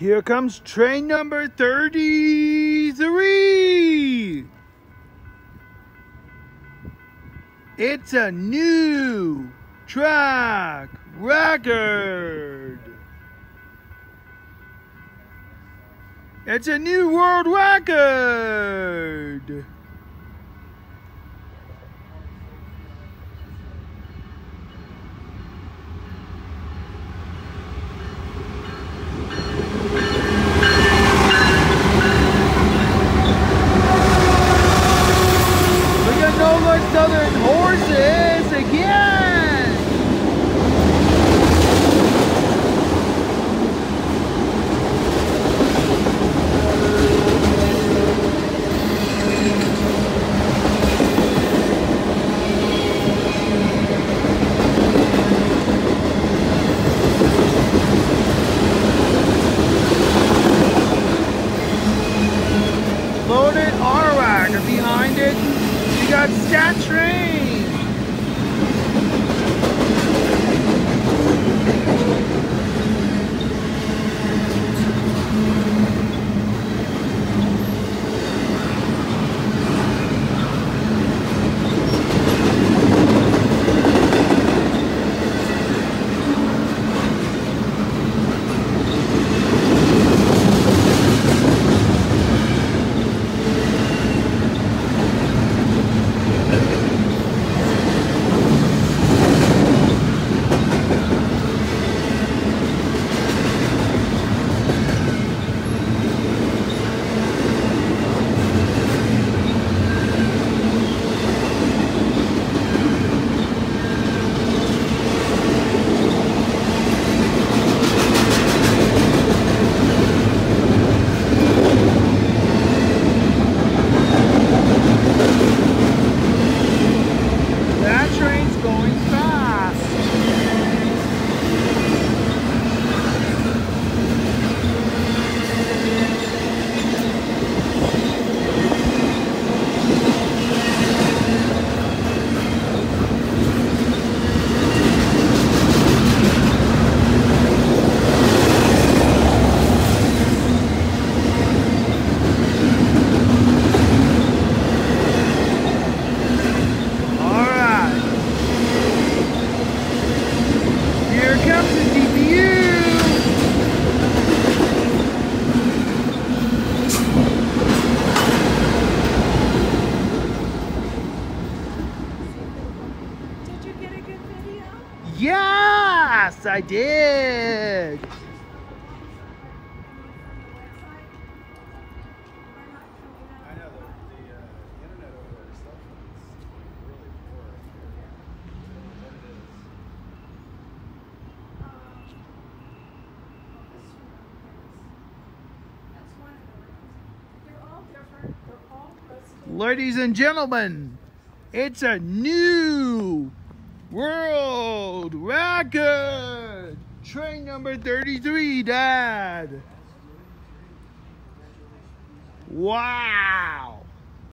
Here comes train number 33. It's a new track record. It's a new world record. Got Stack Train. They're all posted. Ladies and gentlemen, it's a new world record. Train number 33, Dad. Wow.